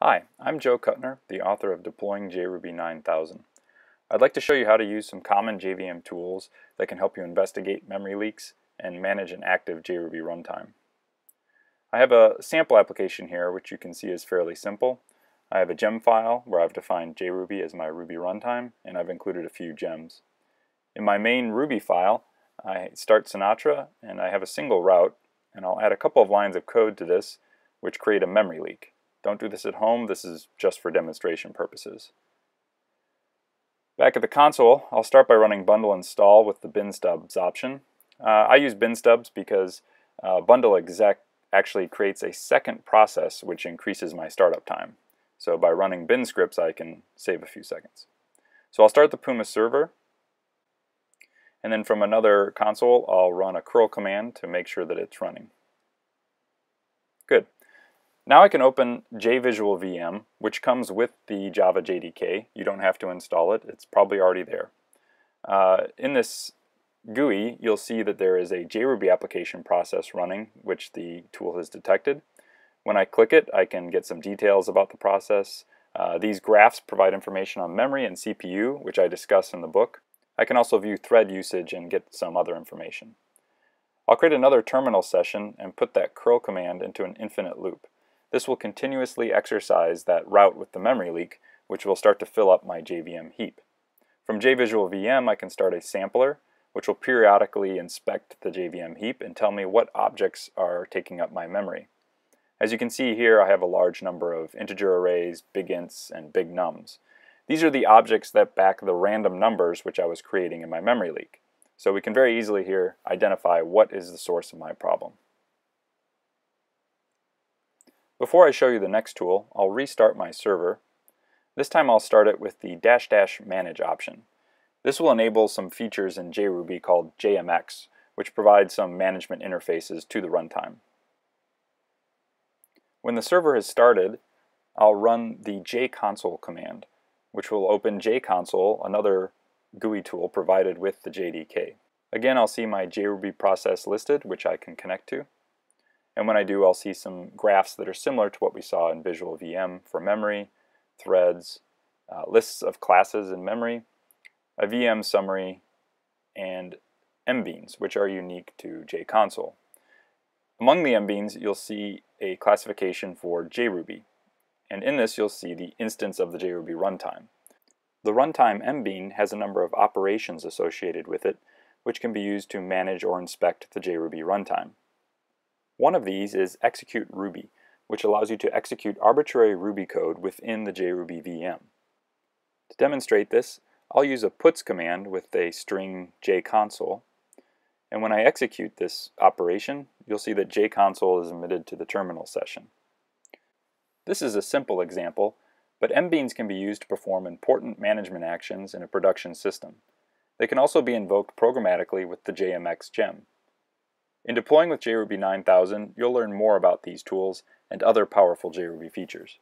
Hi, I'm Joe Kutner, the author of Deploying JRuby 9000. I'd like to show you how to use some common JVM tools that can help you investigate memory leaks and manage an active JRuby runtime. I have a sample application here which you can see is fairly simple. I have a gem file where I've defined JRuby as my Ruby runtime and I've included a few gems. In my main Ruby file, I start Sinatra and I have a single route and I'll add a couple of lines of code to this which create a memory leak. Don't do this at home, this is just for demonstration purposes. Back at the console, I'll start by running bundle install with the bin stubs option. Uh, I use bin stubs because uh, bundle exec actually creates a second process which increases my startup time. So by running bin scripts I can save a few seconds. So I'll start the Puma server and then from another console I'll run a curl command to make sure that it's running. Good. Now I can open JVisual VM, which comes with the Java JDK. You don't have to install it, it's probably already there. Uh, in this GUI, you'll see that there is a JRuby application process running, which the tool has detected. When I click it, I can get some details about the process. Uh, these graphs provide information on memory and CPU, which I discuss in the book. I can also view thread usage and get some other information. I'll create another terminal session and put that curl command into an infinite loop. This will continuously exercise that route with the memory leak, which will start to fill up my JVM heap. From JVisual VM, I can start a sampler, which will periodically inspect the JVM heap and tell me what objects are taking up my memory. As you can see here, I have a large number of integer arrays, big ints, and big nums. These are the objects that back the random numbers which I was creating in my memory leak. So we can very easily here identify what is the source of my problem. Before I show you the next tool, I'll restart my server. This time I'll start it with the dash dash manage option. This will enable some features in JRuby called JMX, which provides some management interfaces to the runtime. When the server has started, I'll run the jconsole command, which will open jconsole, another GUI tool provided with the JDK. Again, I'll see my JRuby process listed, which I can connect to. And when I do, I'll see some graphs that are similar to what we saw in Visual VM for memory, threads, uh, lists of classes in memory, a VM summary, and mbeans, which are unique to JConsole. Among the mbeans, you'll see a classification for JRuby, and in this you'll see the instance of the JRuby runtime. The runtime mbean has a number of operations associated with it, which can be used to manage or inspect the JRuby runtime. One of these is execute Ruby, which allows you to execute arbitrary Ruby code within the JRuby VM. To demonstrate this, I'll use a puts command with a string jconsole, and when I execute this operation, you'll see that jconsole is emitted to the terminal session. This is a simple example, but mbeans can be used to perform important management actions in a production system. They can also be invoked programmatically with the JMX gem. In deploying with JRuby 9000, you'll learn more about these tools and other powerful JRuby features.